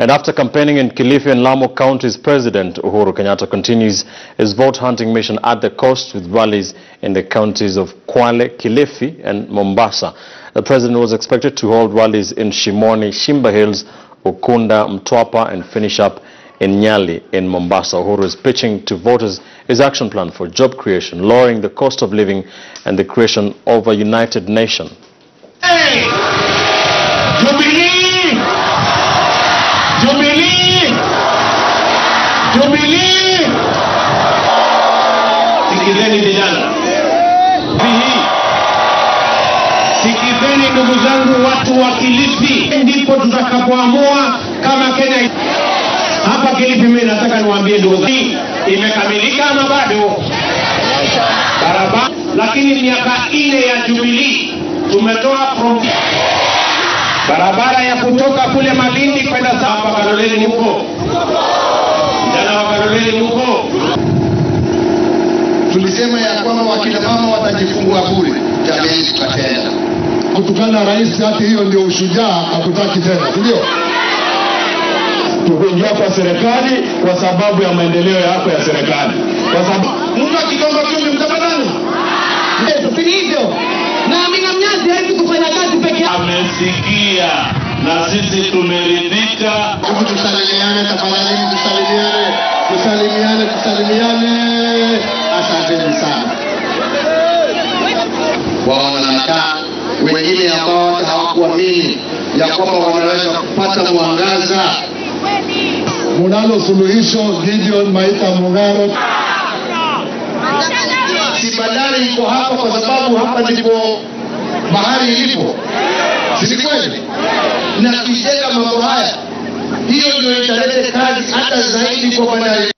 And after campaigning in Kilifi and Lamu counties, President Uhuru Kenyatta continues his vote hunting mission at the coast with rallies in the counties of Kwale, Kilifi and Mombasa. The president was expected to hold rallies in Shimoni, Shimba Hills, Ukunda, Mtwapa and finish up in Nyali in Mombasa. Uhuru is pitching to voters his action plan for job creation, lowering the cost of living and the creation of a united nation. Hey! Jubilee! Sikizeni vijana, sikizeni ndugu zangu, watu wa Kilifi, ndipo tutakapoamua kama Kenya. Hapa Kilifi, mimi nataka niwaambie ndugu zangu, imekamilika ama bado? Barabara, lakini miaka nne ya Jubilee tumetoa barabara ya kutoka kule Malindi kwenda hapa Kaloleni huko, huko tulisema ya kwamba wakina mama watajifungua bure, jamii tukatenda. Kutukana rais, hati hiyo ndio ushujaa, hatutaki tena, si ndio? tukuingia kwa serikali kwa sababu ya maendeleo yako ya serikali, kwa sababu Mtu akigonga kiume mtapatana. hivyo na Amina Mnyazi hawezi kufanya kazi peke yake. amesikia na sisi tumeridhika. Hebu tusalimiane tafadhali, tusalimiane. Asanteni sana. Wanakaa wengine ambao hawakuamini ya kwamba wanaweza kupata mwangaza. Munalo suluhisho Gideon Maita Mung'aro. Si bandari iko hapa kwa sababu hapa ndipo bahari ilipo, si kweli? Na tukijenga mambo haya, hiyo ndio italeta kazi hata zaidi kwa bandari.